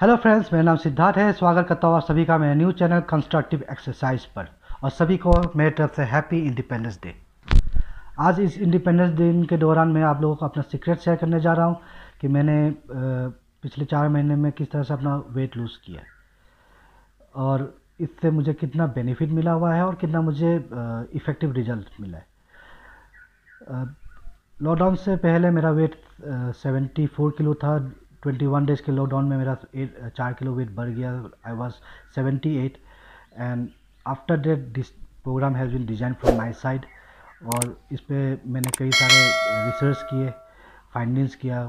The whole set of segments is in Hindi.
हेलो फ्रेंड्स मेरा नाम सिद्धार्थ है। स्वागत करता हूँ आप सभी का मेरे न्यूज़ चैनल कंस्ट्रक्टिव एक्सरसाइज पर। और सभी को मेरे तरफ़ से हैप्पी इंडिपेंडेंस डे आज इस इंडिपेंडेंस दिन के दौरान मैं आप लोगों को अपना सीक्रेट शेयर करने जा रहा हूँ कि मैंने पिछले चार महीने में किस तरह से अपना वेट लूज़ किया और इससे मुझे कितना बेनिफिट मिला हुआ है और कितना मुझे इफ़ेक्टिव रिज़ल्ट मिला है। लॉकडाउन से पहले मेरा वेट सेवेंटी फोर किलो था। ट्वेंटी वन डेज़ के लॉकडाउन में मेरा एट चार किलो वेट बढ़ गया। I was seventy eight and after that this program has been designed from my side और इस पर मैंने कई सारे रिसर्च किए फाइंडिंग्स किया,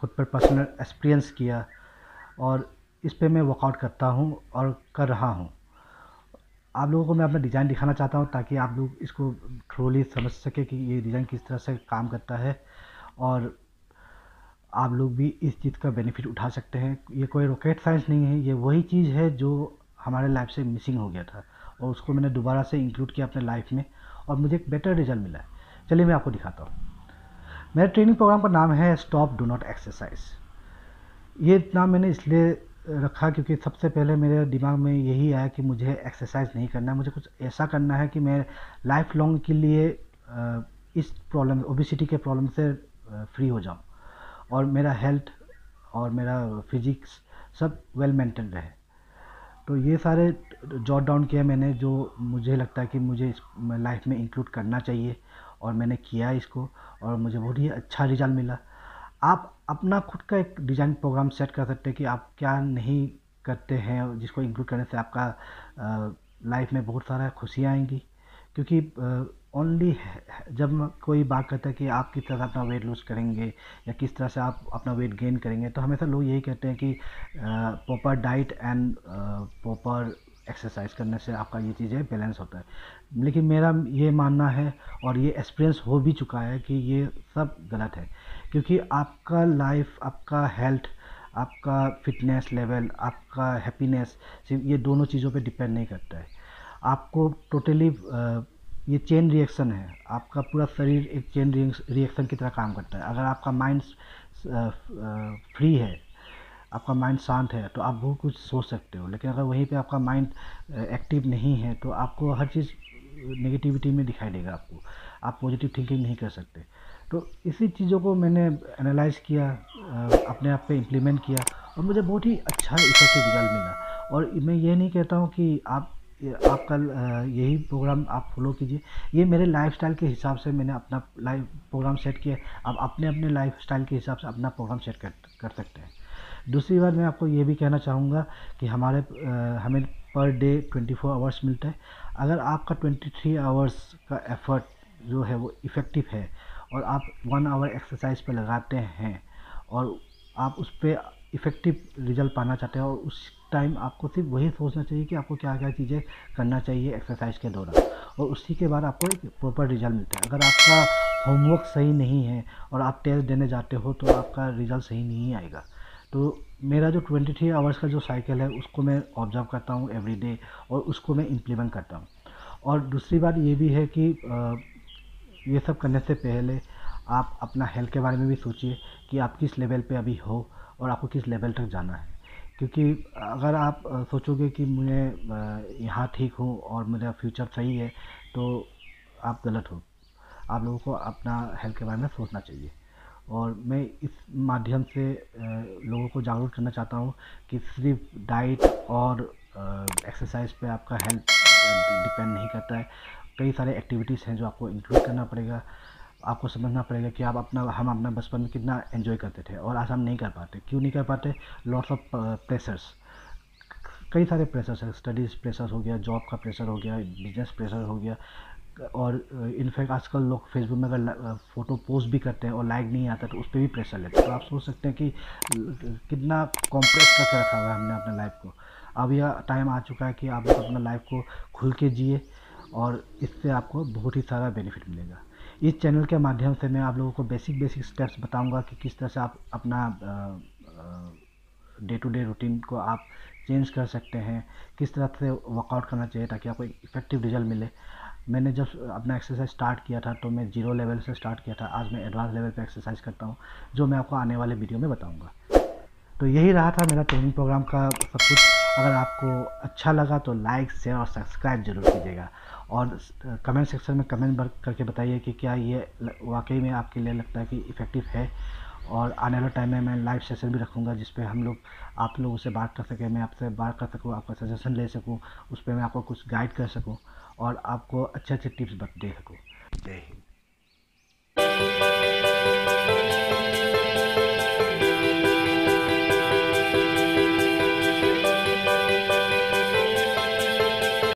खुद पर पर्सनल एक्सपीरियंस किया और इस पर मैं वर्कआउट करता हूँ और कर रहा हूँ। आप लोगों को मैं अपना डिज़ाइन दिखाना चाहता हूँ ताकि आप लोग इसको थ्रोली समझ सके कि ये डिज़ाइन किस तरह से काम करता है और आप लोग भी इस चीज़ का बेनिफिट उठा सकते हैं। ये कोई रॉकेट साइंस नहीं है, ये वही चीज़ है जो हमारे लाइफ से मिसिंग हो गया था और उसको मैंने दोबारा से इंक्लूड किया अपने लाइफ में और मुझे एक बेटर रिज़ल्ट मिला है। चलिए मैं आपको दिखाता हूँ। मेरे ट्रेनिंग प्रोग्राम का नाम है स्टॉप डू नॉट एक्सरसाइज ये नाम मैंने इसलिए रखा क्योंकि सबसे पहले मेरे दिमाग में यही आया कि मुझे एक्सरसाइज नहीं करना है, मुझे कुछ ऐसा करना है कि मैं लाइफ लॉन्ग के लिए इस प्रॉब्लम ओबिसिटी के प्रॉब्लम से फ्री हो जाऊँ। और मेरा हेल्थ और मेरा फिजिक्स सब वेल मेंटेन रहे। तो ये सारे जॉट डाउन किया मैंने जो मुझे लगता है कि मुझे इस लाइफ में इंक्लूड करना चाहिए और मैंने किया इसको और मुझे बहुत ही अच्छा रिज़ल्ट मिला। आप अपना खुद का एक डिज़ाइन प्रोग्राम सेट कर सकते हैं कि आप क्या नहीं करते हैं जिसको इंक्लूड करने से आपका लाइफ में बहुत सारा खुशियाँ आएँगी। क्योंकि ओनली जब कोई बात करता है कि आप किस तरह से अपना वेट लूज़ करेंगे या किस तरह से आप अपना वेट गेन करेंगे तो हमेशा लोग यही कहते हैं कि proper diet and proper exercise करने से आपका ये चीज़ें बैलेंस होता है। लेकिन मेरा ये मानना है और ये एक्सपीरियंस हो भी चुका है कि ये सब गलत है। क्योंकि आपका लाइफ आपका हेल्थ आपका फिटनेस लेवल आपका हैप्पीनेस सिर्फ़ ये दोनों चीज़ों पे डिपेंड नहीं करता है। आपको टोटली ये चेन रिएक्शन है। आपका पूरा शरीर एक चेन रिएक्शन की तरह काम करता है। अगर आपका माइंड फ्री है, आपका माइंड शांत है तो आप बहुत कुछ सोच सकते हो। लेकिन अगर वहीं पे आपका माइंड एक्टिव नहीं है तो आपको हर चीज़ नेगेटिविटी में दिखाई देगा आपको। आप पॉजिटिव थिंकिंग नहीं कर सकते। तो इसी चीज़ों को मैंने एनालाइज किया अपने आप पे इम्प्लीमेंट किया और मुझे बहुत ही अच्छा इफ़ेक्टिव रिज़ल्ट मिला। और मैं ये नहीं कहता हूँ कि आप आपका यही प्रोग्राम आप फॉलो कीजिए। ये मेरे लाइफ स्टाइल के हिसाब से मैंने अपना लाइफ प्रोग्राम सेट किया आप अपने अपने लाइफ स्टाइल के हिसाब से अपना प्रोग्राम सेट कर कर सकते हैं। दूसरी बात मैं आपको ये भी कहना चाहूँगा कि हमारे हमें per day twenty four hours मिलता है। अगर आपका ट्वेंटी थ्री आवर्स का एफर्ट जो है वो इफ़ेक्टिव है और आप वन आवर एक्सरसाइज पे लगाते हैं और आप उस पर इफ़ेक्टिव रिज़ल्ट पाना चाहते हैं और उस टाइम आपको सिर्फ़ वही सोचना चाहिए कि आपको क्या क्या चीज़ें करना चाहिए एक्सरसाइज के दौरान। और उसी के बाद आपको एक प्रॉपर रिज़ल्ट मिलता है। अगर आपका होमवर्क सही नहीं है और आप टेस्ट देने जाते हो तो आपका रिज़ल्ट सही नहीं आएगा। तो मेरा जो 23 आवर्स का जो साइकिल है, उसको मैं ऑब्ज़र्व करता हूँ एवरी डे और उसको मैं इम्प्लीमेंट करता हूँ। और दूसरी बात ये भी है कि ये सब करने से पहले आप अपना हेल्थ के बारे में भी सोचिए कि आप किस लेवल पे अभी हो और आपको किस लेवल तक जाना है। क्योंकि अगर आप सोचोगे कि मैं यहाँ ठीक हूँ और मेरा फ्यूचर सही है तो आप गलत हो। आप लोगों को अपना हेल्थ के बारे में सोचना चाहिए। और मैं इस माध्यम से लोगों को जागरूक करना चाहता हूँ कि सिर्फ़ डाइट और एक्सरसाइज पे आपका हेल्थ डिपेंड नहीं करता है। कई सारे एक्टिविटीज़ हैं जो आपको इंक्लूड करना पड़ेगा। आपको समझना पड़ेगा कि आप अपना, हम अपना बचपन में कितना एंजॉय करते थे और आज हम नहीं कर पाते। क्यों नहीं कर पाते? लॉट्स ऑफ़ प्रेशर्स कई सारे प्रेशर्स हैं। स्टडीज़ प्रेशर हो गया जॉब का प्रेशर हो गया बिज़नेस प्रेशर हो गया। और इनफैक्ट आजकल लोग फेसबुक में अगर फ़ोटो पोस्ट भी करते हैं और लाइक नहीं आता तो उस पर भी प्रेशर लेते हैं। तो आप सोच सकते हैं कि कितना कॉम्प्रेस करके रखा हुआ है हमने अपने लाइफ को। अब यह टाइम आ चुका है कि आप अपना लाइफ को खुल के जिए और इससे आपको बहुत ही सारा बेनिफिट मिलेगा। इस चैनल के माध्यम से मैं आप लोगों को बेसिक बेसिक स्टेप्स बताऊँगा कि किस तरह से आप अपना डे टू डे रूटीन को आप चेंज कर सकते हैं, किस तरह से वर्कआउट करना चाहिए ताकि आपको इफ़ेक्टिव रिज़ल्ट मिले। मैंने जब अपना एक्सरसाइज स्टार्ट किया था तो मैं ज़ीरो लेवल से स्टार्ट किया था। आज मैं एडवांस लेवल पर एक्सरसाइज करता हूँ, जो मैं आपको आने वाले वीडियो में बताऊँगा। तो यही रहा था मेरा ट्रेनिंग प्रोग्राम का सब कुछ। अगर आपको अच्छा लगा तो लाइक शेयर और सब्सक्राइब ज़रूर कीजिएगा। और कमेंट सेक्शन में कमेंट करके बताइए कि क्या ये वाकई में आपके लिए लगता है कि इफ़ेक्टिव है। और आने वाले टाइम में मैं लाइव सेशन भी रखूँगा जिस पे हम लोग, आप लोगों से बात कर सकें, मैं आपसे बात कर सकूँ, आपका सजेशन ले सकूँ, उस पर मैं आपको कुछ गाइड कर सकूँ और आपको अच्छे अच्छे टिप्स दे सकूँ। जय हिंद।